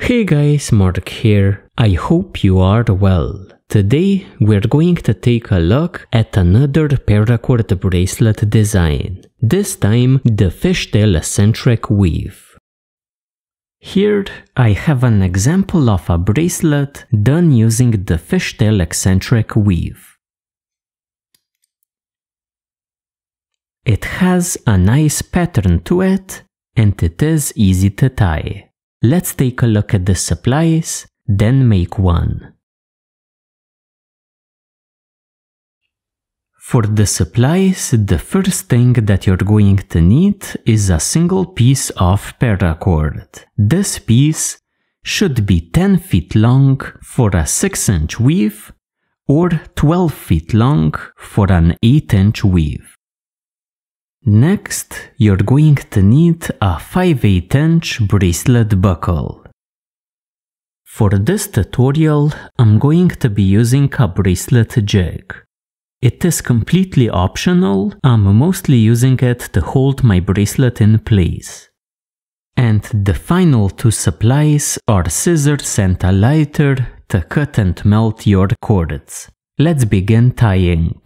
Hey guys, Mark here. I hope you are well. Today we're going to take a look at another paracord bracelet design. This time the fishtail eccentric weave. Here I have an example of a bracelet done using the fishtail eccentric weave. It has a nice pattern to it and it is easy to tie. Let's take a look at the supplies, then make one. For the supplies, the first thing that you're going to need is a single piece of paracord. This piece should be 10 feet long for a 6 inch weave or 12 feet long for an 8 inch weave. Next, you're going to need a 5 8 inch bracelet buckle. For this tutorial, I'm going to be using a bracelet jig. It is completely optional, I'm mostly using it to hold my bracelet in place. And the final two supplies are scissors and a lighter to cut and melt your cords. Let's begin tying.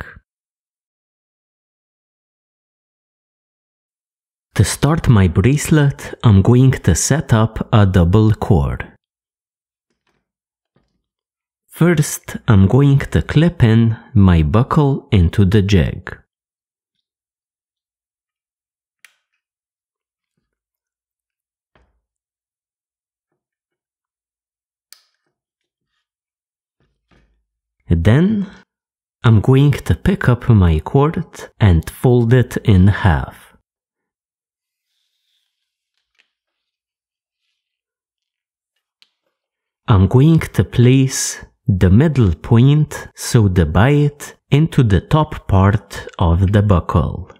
To start my bracelet, I'm going to set up a double cord. First, I'm going to clip in my buckle into the jig. Then, I'm going to pick up my cord and fold it in half. I'm going to place the middle point so the bight into the top part of the buckle.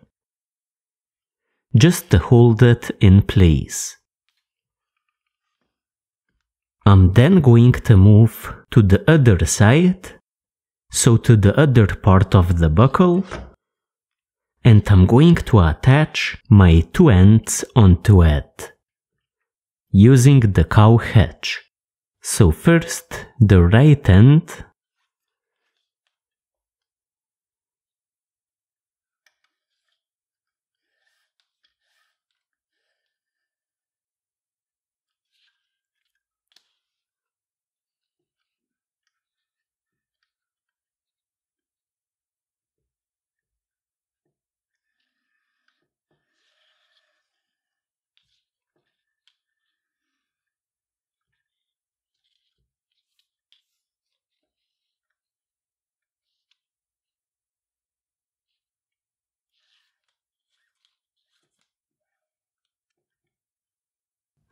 Just to hold it in place. I'm then going to move to the other side, so to the other part of the buckle, and I'm going to attach my two ends onto it, using the cow hitch. So first the right end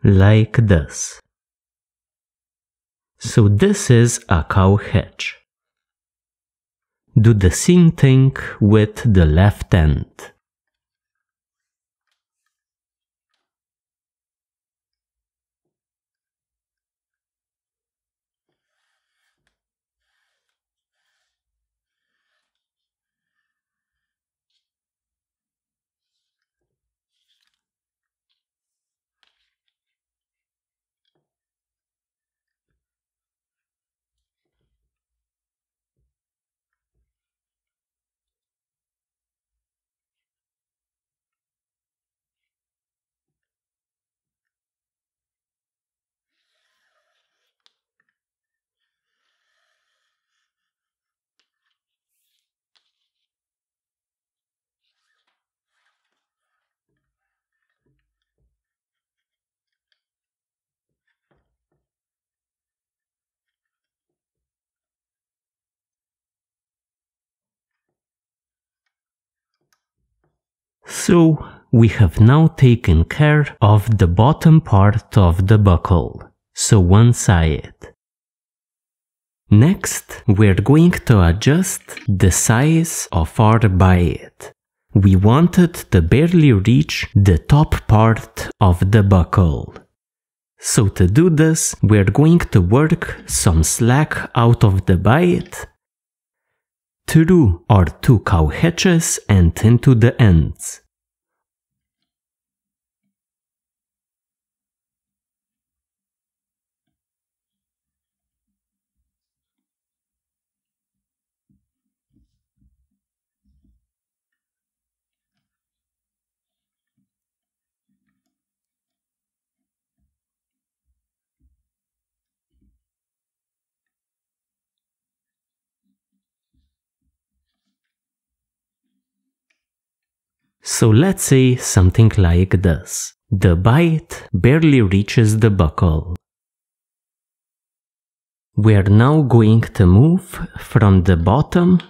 like this. So this is a cow hitch. Do the same thing with the left end. So we have now taken care of the bottom part of the buckle, so one side. Next, we're going to adjust the size of our bight. We wanted to barely reach the top part of the buckle. So to do this, we're going to work some slack out of the bight through our two cow hitches and into the ends. So let's say something like this. The bight barely reaches the buckle. We're now going to move from the bottom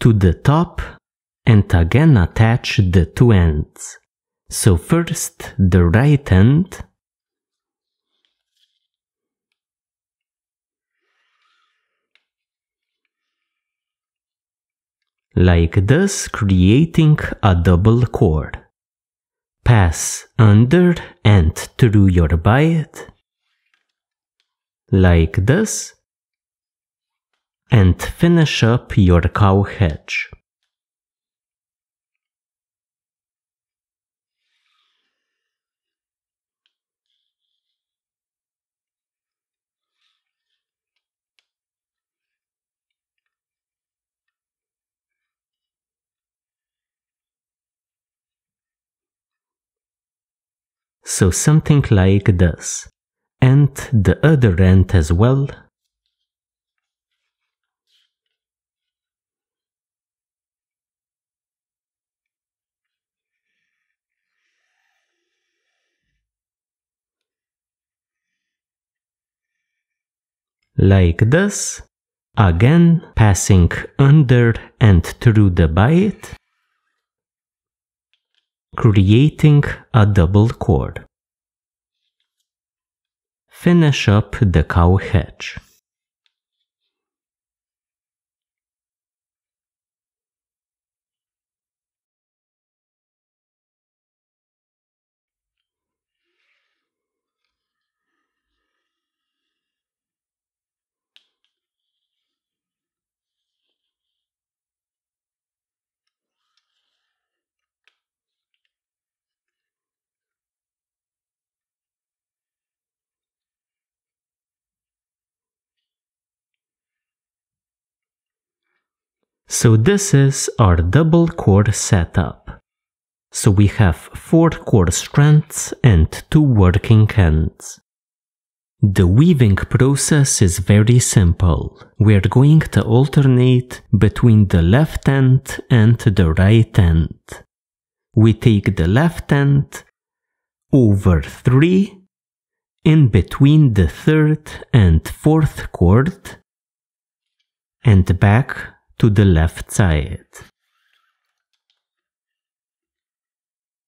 to the top and again attach the two ends. So first the right end like this creating a double cord. Pass under and through your bight like this and finish up your cow hitch. So something like this. And the other end as well. Like this. Again passing under and through the bight creating a double cord. Finish up the cow hitch. So this is our double cord setup. So we have four cord strands and two working ends. The weaving process is very simple. We are going to alternate between the left end and the right end. We take the left end over 3 in between the third and fourth cord and back to the left side.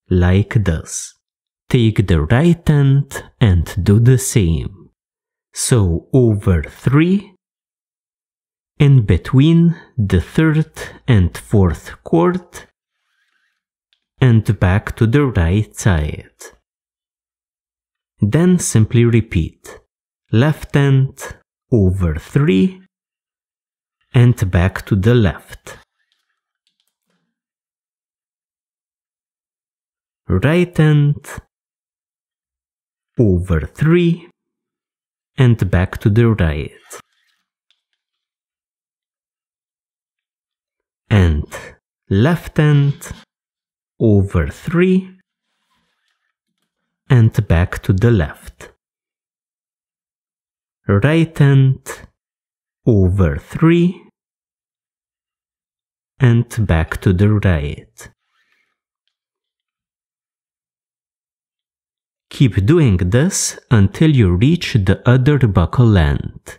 Like this. Take the right end and do the same. So over 3 in between the third and fourth cord and back to the right side. Then simply repeat left end over 3 and back to the left. Right hand over 3 and back to the right. And left end over 3 and back to the left. Right hand over 3 and back to the right. Keep doing this until you reach the other buckle end.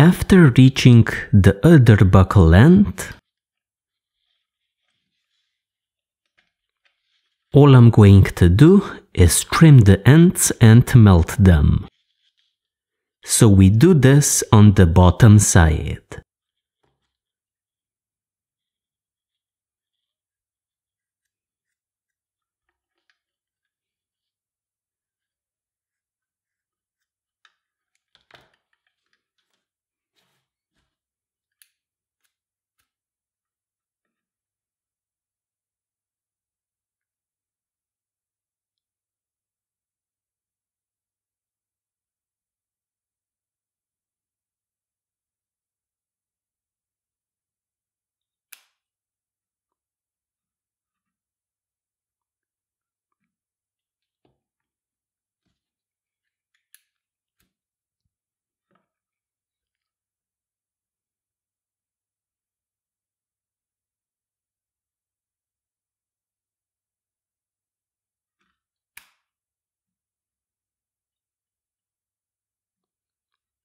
After reaching the other buckle end, all I'm going to do is trim the ends and melt them. So we do this on the bottom side.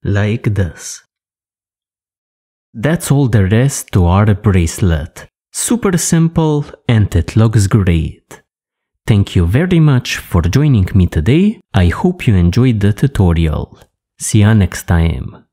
Like this. That's all there is to our bracelet. Super simple and it looks great. Thank you very much for joining me today. I hope you enjoyed the tutorial. See you next time.